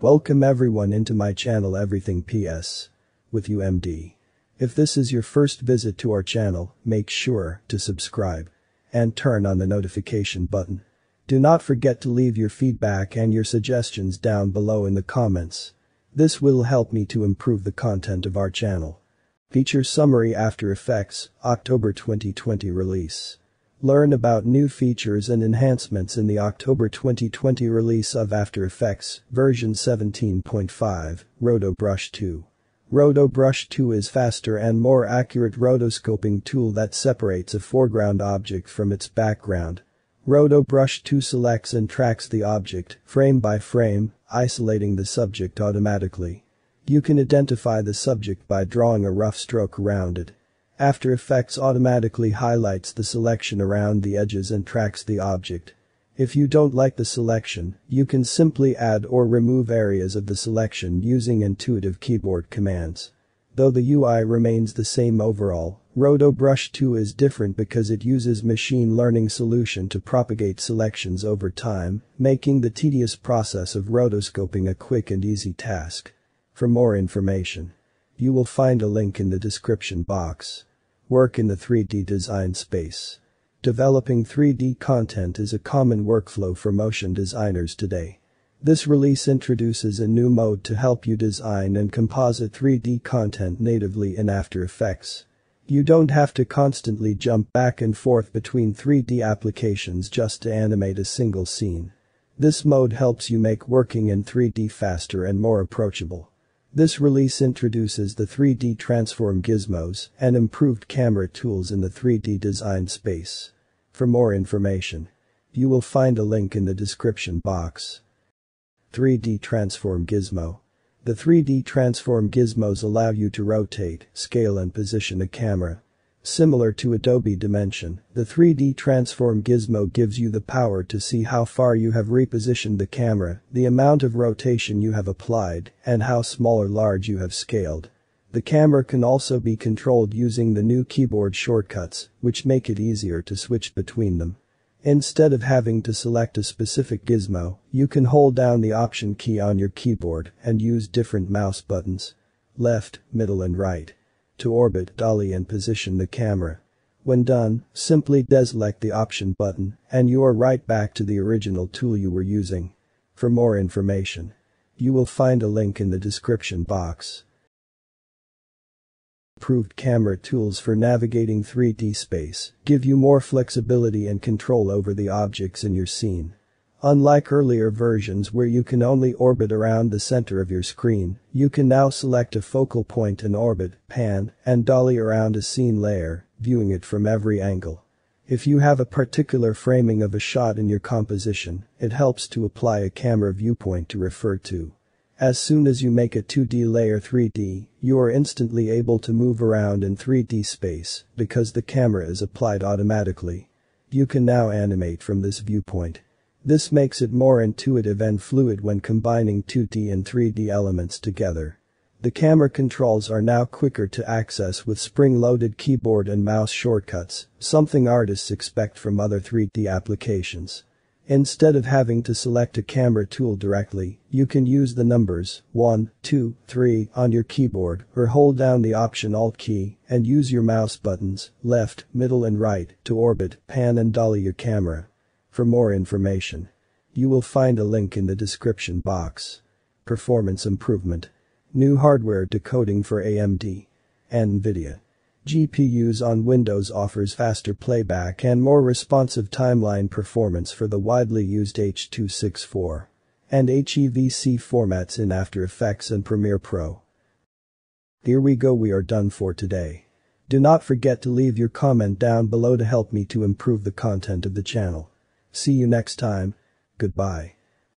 Welcome everyone into my channel Everything PS. With UMD. If this is your first visit to our channel, make sure to subscribe. And turn on the notification button. Do not forget to leave your feedback and your suggestions down below in the comments. This will help me to improve the content of our channel. Feature Summary After Effects, October 2020 release. Learn about new features and enhancements in the October 2020 release of After Effects, version 17.5, Roto Brush 2. Roto Brush 2 is faster and more accurate rotoscoping tool that separates a foreground object from its background. Roto Brush 2 selects and tracks the object, frame by frame, isolating the subject automatically. You can identify the subject by drawing a rough stroke around it. After Effects automatically highlights the selection around the edges and tracks the object. If you don't like the selection, you can simply add or remove areas of the selection using intuitive keyboard commands. Though the UI remains the same overall, Roto Brush 2 is different because it uses machine learning solution to propagate selections over time, making the tedious process of rotoscoping a quick and easy task. For more information, you will find a link in the description box. Work in the 3D design space. Developing 3D content is a common workflow for motion designers today. This release introduces a new mode to help you design and composite 3D content natively in After Effects. You don't have to constantly jump back and forth between 3D applications just to animate a single scene. This mode helps you make working in 3D faster and more approachable. This release introduces the 3D transform gizmos and improved camera tools in the 3D design space. For more information, you will find a link in the description box. 3D transform gizmo. The 3D transform gizmos allow you to rotate, scale and position a camera Similar to Adobe Dimension, the 3D Transform gizmo gives you the power to see how far you have repositioned the camera, the amount of rotation you have applied, and how small or large you have scaled. The camera can also be controlled using the new keyboard shortcuts, which make it easier to switch between them. Instead of having to select a specific gizmo, you can hold down the Option key on your keyboard and use different mouse buttons. Left, middle and right to orbit, dolly and position the camera. When done, simply deselect the option button and you are right back to the original tool you were using. For more information, you will find a link in the description box. Improved camera tools for navigating 3D space give you more flexibility and control over the objects in your scene. Unlike earlier versions where you can only orbit around the center of your screen, you can now select a focal point and orbit, pan, and dolly around a scene layer, viewing it from every angle. If you have a particular framing of a shot in your composition, it helps to apply a camera viewpoint to refer to. As soon as you make a 2D layer 3D, you are instantly able to move around in 3D space because the camera is applied automatically. You can now animate from this viewpoint. This makes it more intuitive and fluid when combining 2D and 3D elements together. The camera controls are now quicker to access with spring-loaded keyboard and mouse shortcuts, something artists expect from other 3D applications. Instead of having to select a camera tool directly, you can use the numbers 1, 2, 3 on your keyboard or hold down the Option Alt key and use your mouse buttons, left, middle and right, to orbit, pan and dolly your camera. For more information, you will find a link in the description box. Performance improvement. New hardware decoding for AMD. NVIDIA. GPUs on Windows offers faster playback and more responsive timeline performance for the widely used H.264 and HEVC formats in After Effects and Premiere Pro. Here we go we are done for today. Do not forget to leave your comment down below to help me to improve the content of the channel. See you next time. Goodbye.